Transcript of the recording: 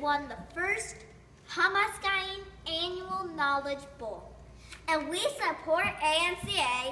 won the first Hamaskain Annual Knowledge Bowl. And we support ANCA